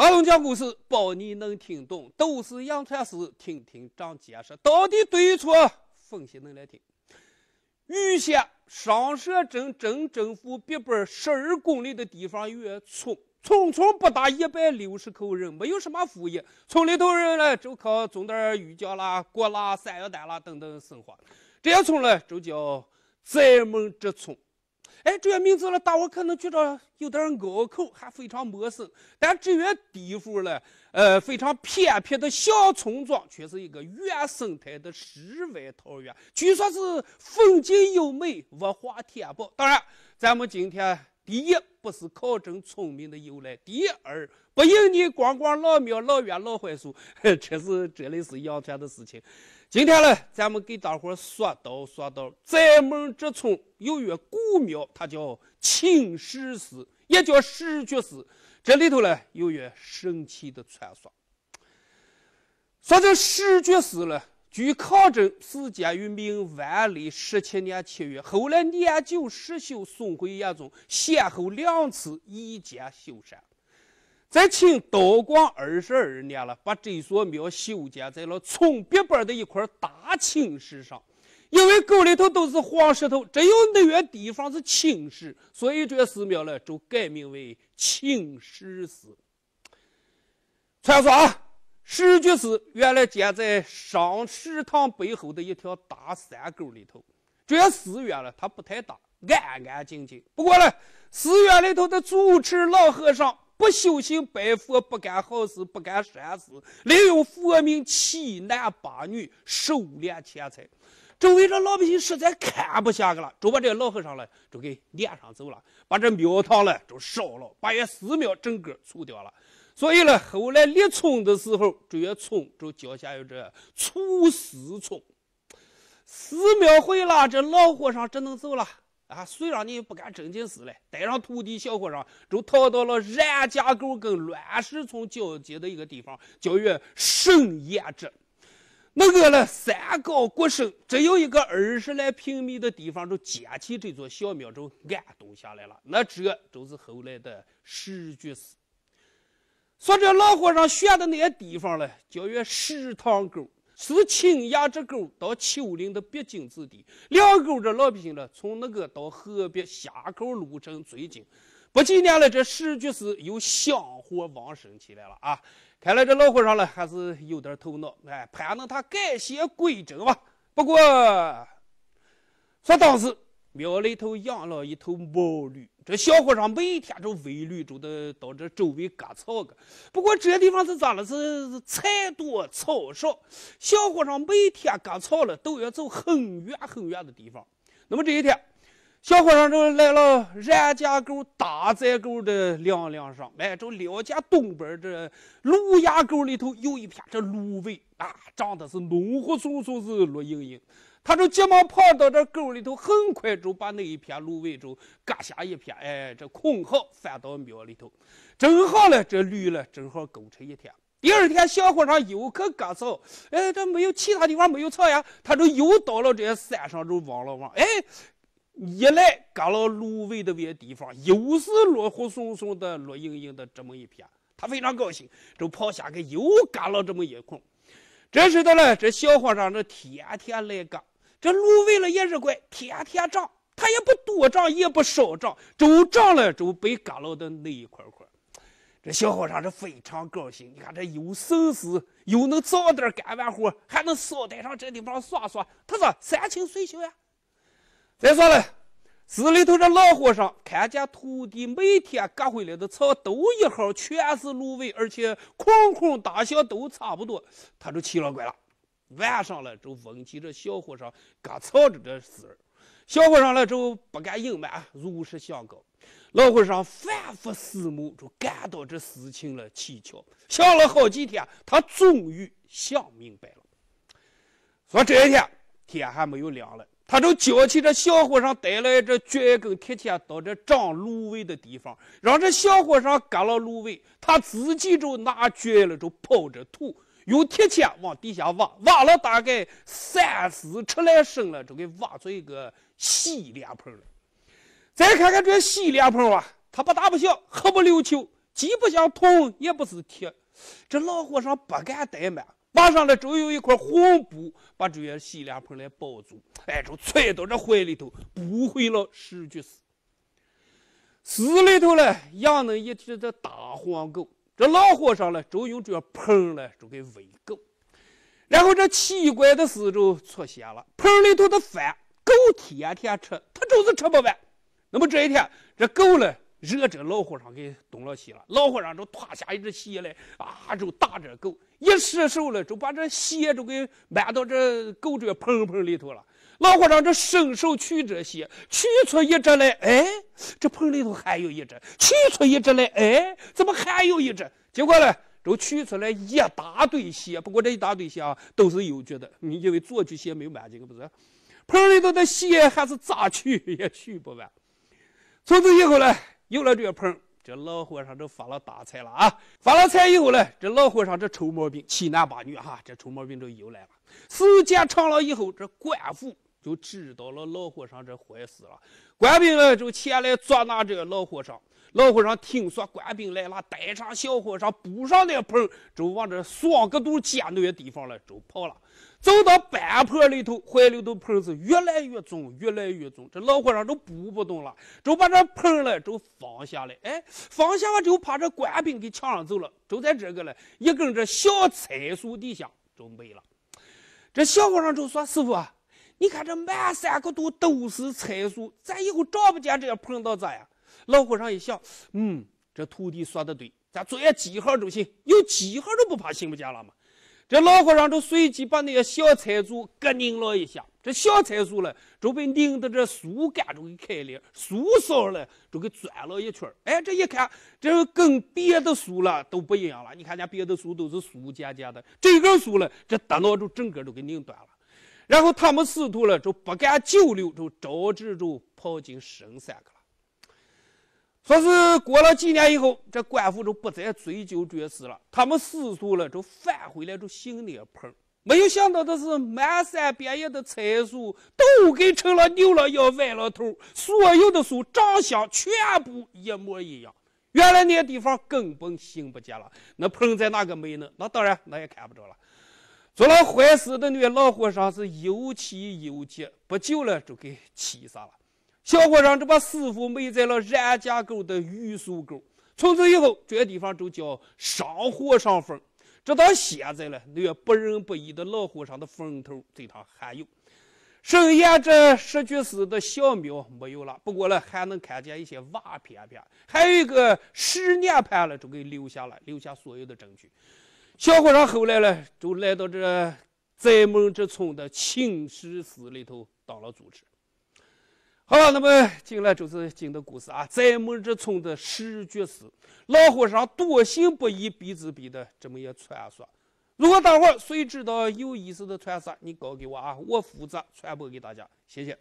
阿龙讲故事，保你能听懂，都是杨传事，听听长见识，到底对与错，分析能来听。禹县上社镇镇政府北边十二公里的地方有个村，村村不大一百六十口人，没有什么副业，村里头人呢就靠种点鱼浆啦、果啦、山药蛋啦等等生活。这些村呢就叫宅门之村。哎，这个名字了，大伙可能觉着有点拗口，还非常陌生。但这个地方呢，呃，非常偏僻的小村庄，却是一个原生态的世外桃源。据说是风景优美，文化天宝。当然，咱们今天第一不是考证村民的由来，第二不引你逛逛老庙、老院、老槐树，这是这里是阳泉的事情。今天呢，咱们给大伙说道说道，在门这村有一个古庙，它叫青石寺，也叫石觉寺。这里头呢，有一个神奇的传说。说这石觉寺呢，据考证，始建于明万历十七年七月，后来年久失修，损毁严重，先后两次移建修缮。在清道光二十二年了，把这所庙修建在了村北边的一块大青石上。因为沟里头都是黄石头，只有那个地方是青石，所以这寺庙呢就改名为青石寺。传说啊，石觉寺原来建在上石塘背后的一条大山沟里头。这寺院呢，它不太大，安安静静。不过呢，寺院里头的主持老和尚。不修行拜佛，不干好事，不干善事，利用佛名欺男霸女，收敛钱财。周围这老百姓实在看不下去了，就把这个老和尚呢就给撵上走了，把这庙堂呢就烧了，把这寺庙整个除掉了。所以呢，后来立村的时候，这些村就叫下有这除寺村。寺庙毁了，这老和尚只能走了。啊，虽然你不干正经事了，带上徒弟小和尚，就逃到了冉家沟跟乱石村交接的一个地方，叫做圣岩镇。那个呢，山高谷深，只有一个二十来平米的地方，就建起这座小庙，就安顿下来了。那这就是后来的石觉寺。说这老和尚选的那些地方呢，叫做石塘沟。是青崖之沟到丘陵的必经之地，两沟这老百姓呢，从那个到河北下沟路程最近。不几年了，这石觉寺又香火旺盛起来了啊！看来这老和尚呢，还是有点头脑，哎，盼着他改邪归正吧。不过，说当时。庙里头养了一头毛驴，这小和尚每天就喂驴，就得到这周围割草个。不过这地方是咋了？是菜多草少，小和尚每天割草了都要走很远很远的地方。那么这一天，小和尚就来了冉家沟大寨沟的梁梁上，哎，就了解东边这芦芽沟里头有一片这芦苇啊，长得是浓乎松松，是绿莹莹。他就急忙跑到这沟里头，很快就把那一片芦苇就割下一片，哎，这捆好翻到庙里头。正好呢，这驴呢正好够吃一天。第二天，小和尚又去割草，哎，这没有其他地方没有草呀，他就又到了这山上，就望了望，哎，一来割了芦苇的这些地方，又是绿乎松松的、绿莹莹的这么一片，他非常高兴，就跑下去又割了这么一捆。这时候呢，这小和尚这天天来割。这芦苇了也是怪，天天长，它也不多长，也不少长，就长了就被割了的那一块块。这小和尚是非常高兴，你看这又省事，又能早点干完活，还能捎带上这地方耍耍，他说山清水秀呀。再说了，寺里头这老和尚看见徒弟每天割回来的草都一号，全是芦苇，而且孔孔大小都差不多，他就奇了怪了。晚上了，就问起这小和尚割草的这事儿。小和尚了之后不敢隐瞒，如实相告。老和尚反复思慕，就感到这事情了蹊跷。想了好几天，他终于想明白了。说这一天天还没有亮了，他就叫起这小和尚带来这掘根铁钿，到这长芦苇的地方，让这小和尚割了芦苇，他自己就拿掘了，就刨着土。用铁钳往底下挖，挖了大概三四尺来深了，就给挖出一个细脸盆了。再看看这细脸盆啊，它不大不小，黑不溜秋，既不像铜，也不是铁。这老和尚不敢怠慢，马上来就有一块红布把这些洗脸盆来包住，哎，就揣到这怀里头，不回了石居寺。寺里头呢养了一只这大黄狗，这老和尚呢就用这盆呢就给喂狗。然后这奇怪的事就出现了，盆里头的饭狗天天吃，它就是吃不完。那么这一天，这狗呢？惹这老和尚给动了气了，老和尚就脱下一只鞋来，啊，就打这狗，一失手了，就把这鞋就给埋到这狗这盆盆里头了。老和尚这伸手取这鞋，取出一只来，哎，这盆里头还有一只，取出一只来，哎，怎么还有一只？结果呢，就取出来一大堆鞋，不过这一大堆鞋啊，都是右脚的，因为左脚鞋没有满进，不是？盆里头的鞋还是咋取也取不完。从此以后呢。有了这个盆，这老和尚就发了大财了啊！发了财以后呢，这老和尚这臭毛病七男八女哈，这臭毛病就又来了。时间长了以后，这官府就知道了老和尚这坏事了，官兵们就前来捉拿这个老和尚。老和尚听说官兵来了，带上小和尚，补上那盆，就往这双个肚尖那个地方了，就跑了。走到半坡里头，怀里头盆子越来越重，越来越重。这老和尚都步不动了，就把这盆呢就放下来。哎，放下了就怕这官兵给抢上走了。就在这个呢，一根这小菜树底下就没了。这小和尚就说：“师傅，你看这满山个都都是菜树，咱以后找不见这盆到咋样？”老和尚一想，嗯，这徒弟说的对，咱做些记号就行，有记号都不怕寻不见了嘛。这老和尚就随即把那个小菜竹各拧了一下，这小菜树呢就被拧的这树干就给开了，树梢呢就给转了一圈哎，这一看，这跟别的树了都不一样了。你看见别的树都是树尖尖的，这根树呢，这大脑就整个都给拧断了。然后他们师徒呢就不敢久留，就招致就跑进深山去了。说是过了几年以后，这官府就不再追究这事了。他们师徒了就返回来就寻那个棚没有想到的是，满山遍野的菜树都给成了扭了腰、歪了头，所有的树长相全部一模一样。原来那些地方根本寻不见了，那棚在哪个没呢？那当然那也看不着了。做了坏事的那个老和尚是又气又急，不久了就给气死了。小和尚就把师傅埋在了冉家沟的榆树沟，从此以后，这个地方就叫上和尚坟。直到现在呢，那个不仁不义的老和尚的坟头这趟还有。圣严这石居寺的小庙没有了，不过呢，还能看见一些瓦片片，还有一个十年盘了，就给留下了，留下所有的证据。小和尚后来呢，就来到这在蒙之村的青石寺里头当了住持。好，那么进来就是今的故事啊，在蒙之村的石觉是，老和尚多行不义，必自毙的这么一个传说。如果大伙谁知道有意思的传说，你告给我啊，我负责传播给大家。谢谢。